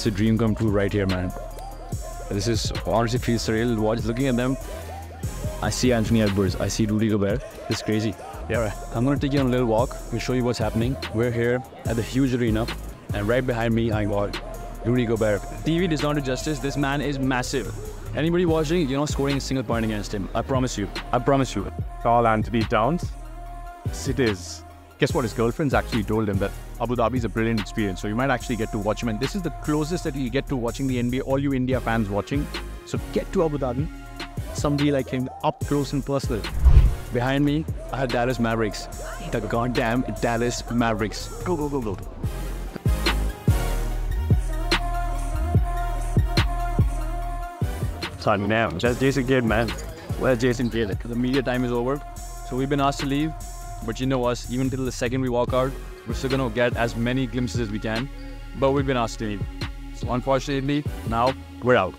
It's a dream come true right here, man. This is honestly feels surreal. Watch, looking at them. I see Anthony Edwards. I see Rudy Gobert. It's crazy. Yeah, I'm gonna take you on a little walk. We'll show you what's happening. We're here at the huge arena, and right behind me, I got Rudy Gobert. TV does not do justice. This man is massive. Anybody watching, you're not scoring a single point against him. I promise you. I promise you. Karl-Anthony Towns. It is. Guess what? His girlfriend's actually told him that Abu Dhabi is a brilliant experience. So you might actually get to watch him. And this is the closest that you get to watching the NBA, all you India fans watching. So get to Abu Dhabi. Somebody like him up close and personal. Behind me, I have Dallas Mavericks. The goddamn Dallas Mavericks. Go, go, go, go. Time now. Just Jason Kidd, man. Well, Jason Kidd. The media time is over. So we've been asked to leave. But you know us, even till the second we walk out, we're still gonna get as many glimpses as we can. But we've been asked to leave. So unfortunately, now we're out.